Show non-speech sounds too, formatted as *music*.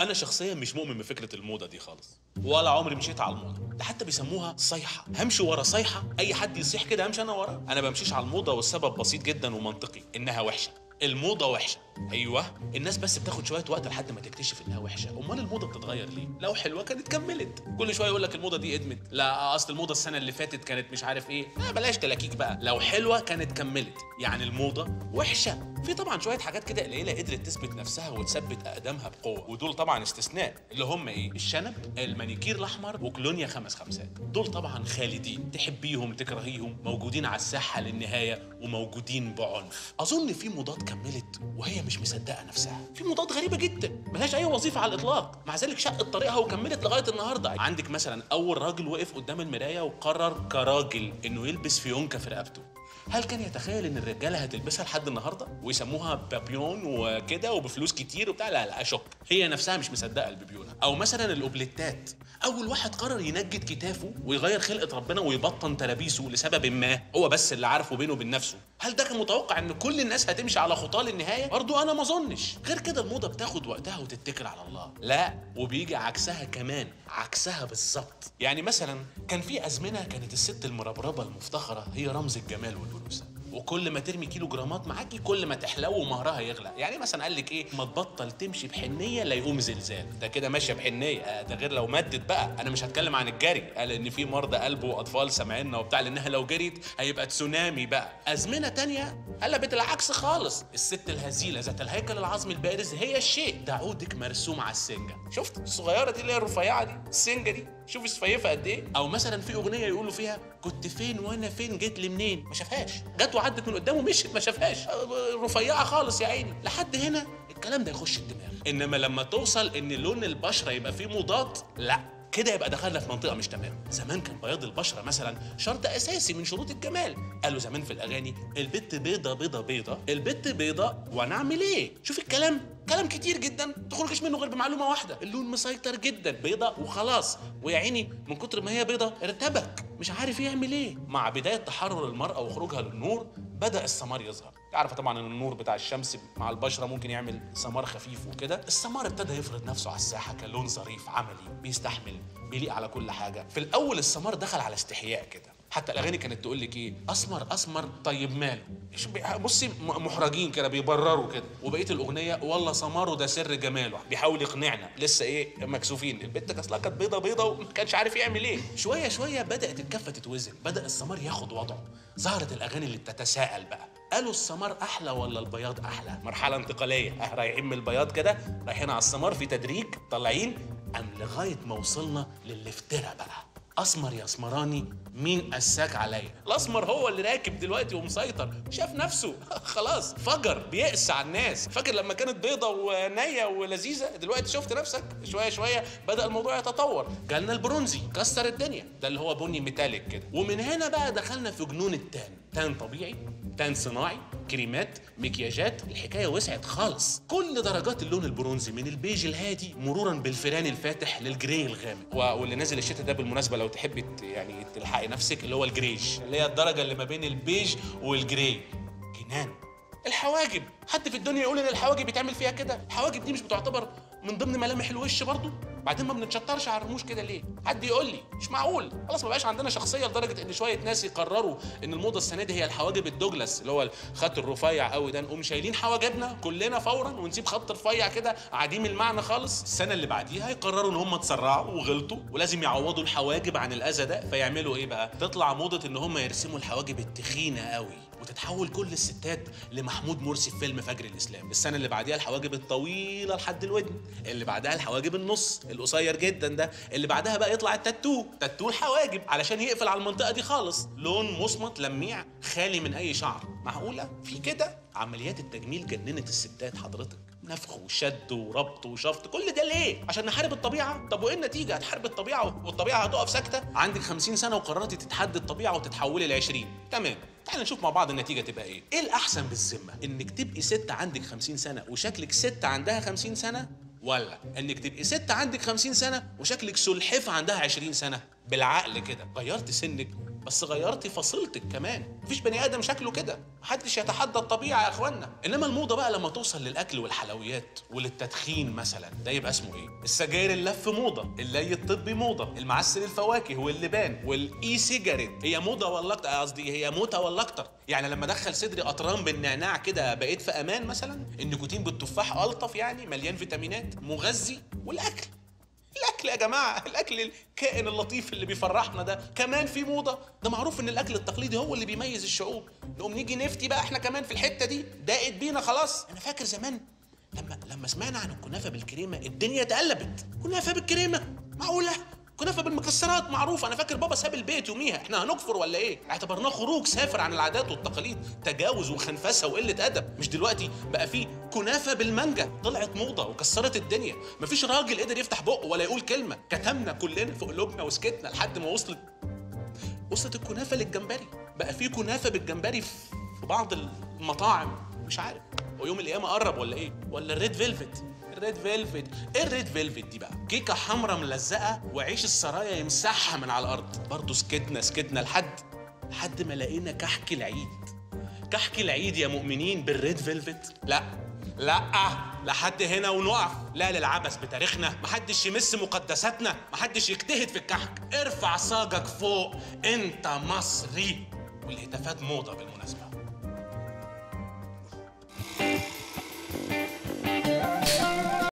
أنا شخصيا مش مؤمن بفكرة الموضة دي خالص ولا عمري مشيت على الموضة. ده حتى بيسموها صيحة. همشي ورا صيحة أي حد يصيح كده همشي أنا وراه. أنا بمشيش على الموضة والسبب بسيط جدا ومنطقي إنها وحشة. الموضة وحشة. أيوه. الناس بس بتاخد شوية وقت لحد ما تكتشف إنها وحشة. أمال الموضة بتتغير ليه؟ لو حلوة كانت كملت كل شوية يقول لك الموضة دي ادمت. لا أصل الموضة السنة اللي فاتت كانت مش عارف إيه. لا بلاش تلاكيك بقى. لو حلوة كانت كملت يعني الموضة وحشة. في طبعا شوية حاجات كده قليلة قدرت تثبت نفسها وتثبت أقدامها بقوة. ودول طبعا استثناء. اللي هم إيه؟ الشنب المانيكير الأحمر وكلونيا خمس خمسات دول طبعا خالدين. تحبيهم تكرهيهم. موجودين على الساحة للنهاية وموجودين بعنف. أظن في موضات كملت وهي مش مصدقة نفسها. في موضات غريبة جدا ملهاش أي وظيفة على الإطلاق. مع ذلك شقت طريقها وكملت لغاية النهارده. عندك مثلا أول راجل وقف قدام المراية وقرر كراجل إنه يلبس فيونكة في رقبته. هل كان يتخيل إن الرجالة هتلبسها لحد النهارده؟ ويسموها بابيون وكده وبفلوس كتير وبتاع؟ لا لا اشك هي نفسها مش مصدقة البيبيونه أو مثلا الأوبليتات. أول واحد قرر ينجد كتافه ويغير خلقة ربنا ويبطن تلابيسه لسبب ما هو بس اللي عارفه بينه وبين نفسه. هل ده كان متوقع إن كل الناس هتمشي على خطاه للنهاية؟ برضو أنا ما أظنش. غير كده الموضة بتاخد وقتها وتتكل على الله. لا وبيجي عكسها كمان عكسها بالظبط. يعني مثلا كان في أزمنة كانت الست المربربة المفتخرة هي رمز الجمال والأنوثة. وكل ما ترمي كيلو جرامات معاكي كل ما تحلو ومهرها يغلى. يعني مثلا قال لك إيه؟ ما تبطل تمشي بحنية لا يقوم زلزال. ده كده ماشية بحنية. آه ده غير لو مدت بقى. أنا مش هتكلم عن الجري. قال إن في مرضى قلب وأطفال سامعيننا وبتاع لأنها لو جريت هيبقى تسونامي بقى. أزمنة تانية؟ قلبت العكس خالص. الست الهزيلة ذات الهيكل العظمي البارز هي الشيء. ده عودك مرسوم على السنجة. شفت؟ الصغيرة دي اللي هي الرفيعة دي. السنجة دي. شوف السفيفه قد إيه. أو مثلا في أغنية يقولوا فيها كنت فين وأنا فين جيت لي منين ما شافهاش. جت وعدت من قدامه مشيت ما شافهاش. رفيعة خالص يا عيني. لحد هنا الكلام ده يخش الدماغ. إنما لما توصل إن لون البشرة يبقى فيه مضاد لا. كده يبقى دخلنا في منطقة مش تمام. زمان كان بياض البشرة مثلا شرط أساسي من شروط الجمال. قالوا زمان في الأغاني البت بيضة بيضة بيضة البت بيضة وأنا اعمل إيه؟ شوف الكلام. كلام كتير جدا تخرجش منه غير بمعلومة واحدة. اللون مسيطر جدا بيضة وخلاص. ويا عيني من كتر ما هي بيضة ارتبك. مش عارف يعمل إيه. مع بداية تحرر المرأة وخروجها للنور بدأ السمار يظهر. تعرف طبعا إن النور بتاع الشمس مع البشرة ممكن يعمل سمار خفيف وكده؟ السمار ابتدى يفرض نفسه على الساحة كلون ظريف عملي بيستحمل بيليق على كل حاجة. في الأول السمار دخل على استحياء كده. حتى الأغاني كانت تقول لك إيه؟ أسمر أسمر طيب ماله؟ بصي محرجين كده بيبرروا كده. وبقية الأغنية والله سماره ده سر جماله. بيحاول يقنعنا. لسه إيه؟ مكسوفين. البنت اصلها كانت بيضة بيضة وما كانش عارف يعمل إيه. شوية شوية بدأت الكفة تتوزن. بدأ السمار ياخد وضعه. ظهرت الأغاني اللي بتتساءل بقى. قالوا السمار أحلى ولا البياض أحلى؟ مرحلة انتقالية. *laughs* رايحين من البياض كده رايحين على السمار في تدريج. طالعين. ام لغاية ما وصلنا للإفتراء بقى. اسمر يا أسمراني مين قساك عليا؟ الأسمر هو اللي راكب دلوقتي ومسيطر شاف نفسه *laughs* خلاص فجر بيقس على الناس. فاكر لما كانت بيضة ونية ولذيذة؟ دلوقتي شفت نفسك شوية شوية بدأ الموضوع يتطور. جالنا البرونزي كسر الدنيا. ده اللي هو بني ميتاليك كده. ومن هنا بقى دخلنا في جنون التان. تان طبيعي تان صناعي كريمات مكياجات الحكاية وسعت خالص. كل درجات اللون البرونزي من البيج الهادي مرورا بالفران الفاتح لل gray الغامق. واللي نازل الشتاء ده بالمناسبة لو تحبي يعني تلحقي نفسك اللي هو الجريج. اللي هي الدرجة اللي ما بين البيج وال gray. جنان. الحواجب. حد في الدنيا يقول إن الحواجب بيتعمل فيها كده؟ الحواجب دي مش بتعتبر من ضمن ملامح الوش برضو؟ بعدين ما بنتشطرش على الرموش كده ليه؟ حد يقول لي مش معقول. خلاص ما بقاش عندنا شخصية لدرجة إن شوية ناس يقرروا إن الموضة السنة دي هي الحواجب الدوجلاس اللي هو الخط الرفيع قوي ده. نقوم شايلين حواجبنا كلنا فورا ونسيب خط رفيع كده عديم المعنى خالص. السنة اللي بعديها يقرروا إن هم اتسرعوا وغلطوا ولازم يعوضوا الحواجب عن الأذى ده. فيعملوا إيه بقى؟ تطلع موضة إن هم يرسموا الحواجب التخينة قوي وتتحول كل الستات لمحمود مرسي في فيلم فجر الإسلام. السنة اللي بعديها الحواجب الطويلة لحد الودن. اللي بعدها الحواجب النص القصير جدا ده. اللي بعدها بقى يطلع التاتو. تاتو الحواجب. علشان يقفل على المنطقة دي خالص. لون مصمت لميع خالي من أي شعر. معقولة؟ في كده؟ عمليات التجميل جننت الستات حضرتك. نفخ وشد وربط وشفط. كل ده ليه؟ عشان نحارب الطبيعة؟ طب وإيه النتيجة؟ هتحارب الطبيعة والطبيعة هتقف ساكتة؟ عندك 50 سنة وقررتي تتحدي الطبيعة وتتحولي ل 20 تمام. تعال نشوف مع بعض النتيجة تبقى إيه؟ إيه الأحسن بالذمة؟ إنك تبقي ست عندك 50 سنة وشكلك ست عندها 50 سنة ولا إنك تبقي ست عندك 50 سنة وشكلك سلحفة عندها 20 سنة بالعقل كده غيرت سنك بس غيرتي فصيلتك كمان. مفيش بني آدم شكله كده. محدش يتحدى الطبيعة يا إخوانا. إنما الموضة بقى لما توصل للأكل والحلويات وللتدخين مثلا ده يبقى اسمه إيه؟ السجاير اللف موضة اللي الطبي موضة المعسل الفواكه واللبان وال e-cigarette هي موضة ولا أكتر قصدي هي موتة ولا أكتر يعني لما ادخل صدري قطران بالنعناع كده بقيت في أمان مثلا؟ النيكوتين بالتفاح ألطف يعني مليان فيتامينات مغذي والأكل. جماعة الأكل الكائن اللطيف اللي بيفرحنا ده. كمان في موضة ده معروف إن الأكل التقليدي هو اللي بيميز الشعوب. نقوم نيجي نفتي بقى إحنا كمان في الحتة دي. ضاقت بينا خلاص. أنا فاكر زمان لما لما سمعنا عن الكنافة بالكريمة الدنيا اتقلبت. كنافة بالكريمة معقولة؟ كنافة بالمكسرات معروف. أنا فاكر بابا ساب البيت يوميها. إحنا هنكفر ولا إيه؟ اعتبرناه خروج سافر عن العادات والتقاليد تجاوز وخنفسة وقلة أدب. مش دلوقتي بقى في كنافة بالمانجا. طلعت موضة وكسرت الدنيا. مفيش راجل قدر يفتح بقه ولا يقول كلمة. كتمنا كلنا في قلوبنا وسكتنا لحد ما وصلت وصلت الكنافة للجمبري. بقى في كنافة بالجمبري في بعض المطاعم. مش عارف. ويوم القيامة قرب ولا إيه؟ ولا ال red velvet؟ ال red velvet إيه ال red velvet دي بقى؟ كيكة حمراء ملزقة وعيش السرايا يمسحها من على الأرض. برضه سكتنا سكتنا لحد لحد ما لقينا كحك العيد. كحك العيد يا مؤمنين بال red velvet لا لا لحد هنا ونقف. لا للعبث بتاريخنا. محدش يمس مقدساتنا. محدش يجتهد في الكحك. ارفع صاجك فوق. انت مصري. والهتافات موضة بالمناسبة.